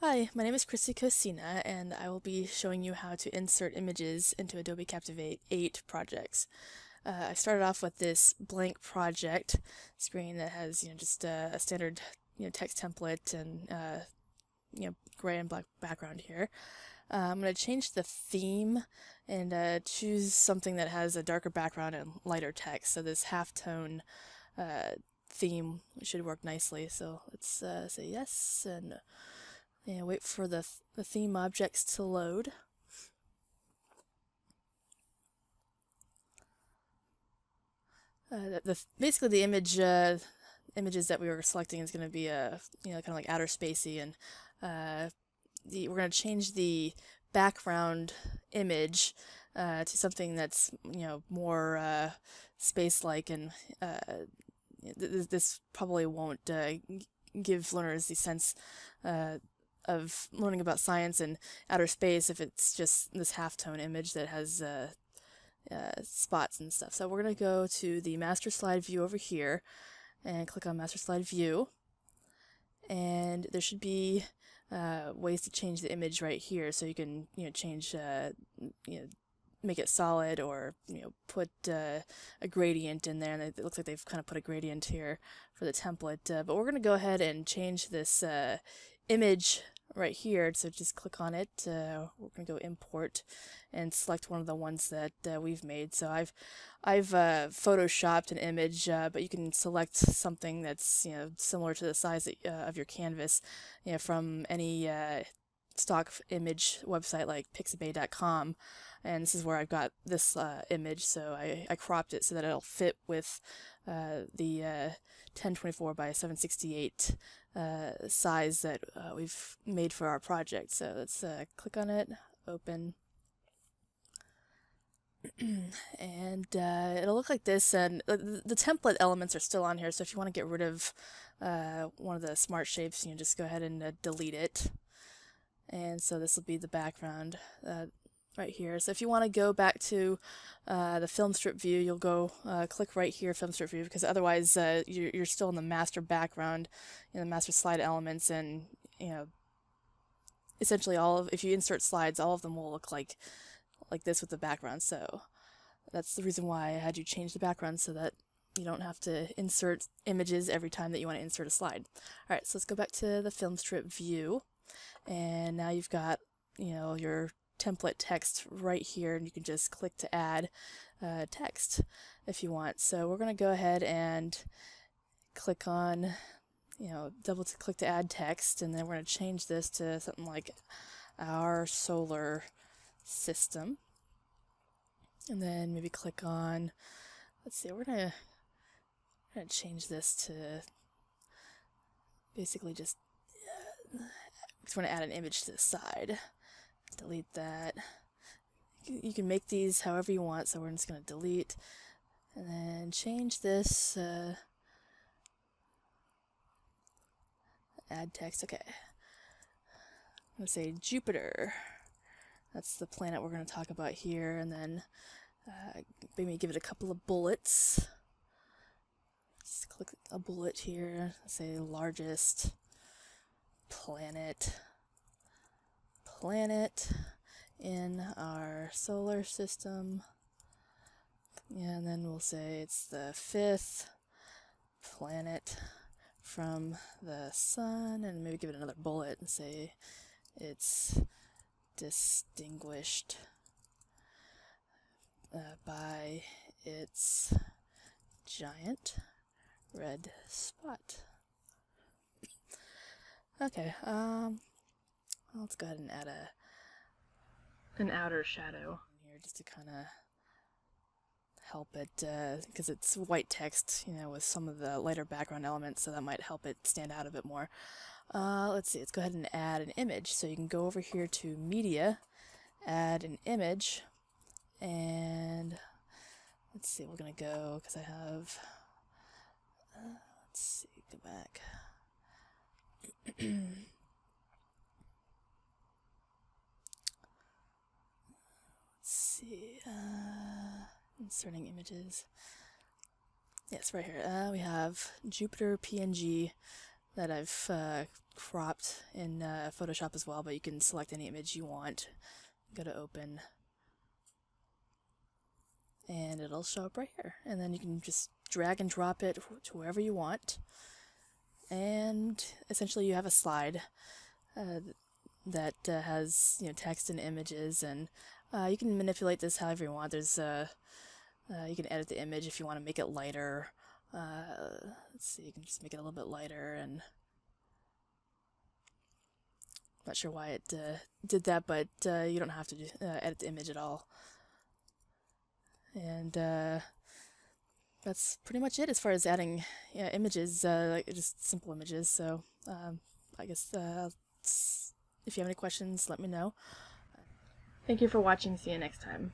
Hi, my name is Kristi Kosina, and I will be showing you how to insert images into Adobe Captivate 8 projects. Uh, I started off with this blank project screen that has, you know, just a, a standard, you know, text template and, uh, you know, gray and black background here. Uh, I'm going to change the theme and uh, choose something that has a darker background and lighter text. So this halftone uh, theme should work nicely. So let's say yes and and wait for the, th the theme objects to load. Uh, the, the, basically the image uh, images that we were selecting is going to be a you know kind of like outer spacey and uh, the, we're going to change the background image uh, to something that's you know more uh, space-like and uh, th this probably won't uh, give learners the sense uh, of learning about science and outer space if it's just this halftone image that has uh, uh, spots and stuff. So we're going to go to the master slide view over here and click on master slide view. And there should be uh, ways to change the image right here so you can you know change uh, you know make it solid or you know put uh, a gradient in there and it looks like they've kind of put a gradient here for the template uh, but we're going to go ahead and change this image right here. So just click on it. Uh, we're going to go import and select one of the ones that uh, we've made. So I've I've uh, photoshopped an image, uh, but you can select something that's you know similar to the size that, uh, of your canvas, you know, from any uh, stock image website like pixabay.com and this is where I've got this uh, image so I, I cropped it so that it'll fit with uh, the uh, 1024 by 768 uh, size that uh, we've made for our project. So let's uh, click on it open. And it'll look like this and the, the, template elements are still on here. So if you want to get rid of one of the smart shapes you can just go ahead and delete it. And so this will be the background uh, right here. So if you want to go back to uh, the film strip view, you'll go uh, click right here, film strip view, because otherwise uh, you're, you're, still in the master background, in the master slide elements, and you know, essentially all of, if you insert slides, all of them will look like, like this with the background. So that's the reason why I had you change the background so that you don't have to insert images every time that you want to insert a slide. Alright, so let's go back to the film strip view and now you've got you know your template text right here and you can just click to add uh, text if you want so we're going to go ahead and click on you know double to click to add text and then we're going to change this to something like our solar system and then maybe click on let's see we're gonna, we're gonna change this to basically just uh, just want to add an image to the side. Delete that. You can make these however you want, so we're just going to delete. And then change this. Uh, add text. Okay. I'm going to say Jupiter. That's the planet we're going to talk about here. And then uh, maybe give it a couple of bullets. Just click a bullet here. Say largest planet planet in our solar system and then we'll say it's the fifth planet from the sun and maybe give it another bullet and say it's distinguished uh, by its giant red spot. Okay, um, let's go ahead and add a an outer shadow here just to kind of help it, because uh, it's white text, you know, with some of the lighter background elements, so that might help it stand out a bit more. Uh, let's see, let's go ahead and add an image. So you can go over here to Media, add an image, and let's see, we're going to go, because I have, uh, let's see, go back. Let's see, inserting images. Yes, right here. Uh, we have Jupiter PNG that I've uh, cropped in uh, Photoshop as well, but you can select any image you want. Go to open and it'll show up right here. And then you can just drag and drop it to wherever you want. And essentially you have a slide uh, that uh, has you know text and images and uh, you can manipulate this however you want. There's uh, uh, you can edit the image if you want to make it lighter. Uh, let's see, you can just make it a little bit lighter and not sure why it did that, but you don't have to do, edit the image at all. And that's pretty much it as far as adding yeah, images, uh, like just simple images. So um, I guess uh, if you have any questions, let me know. Thank you for watching. See you next time.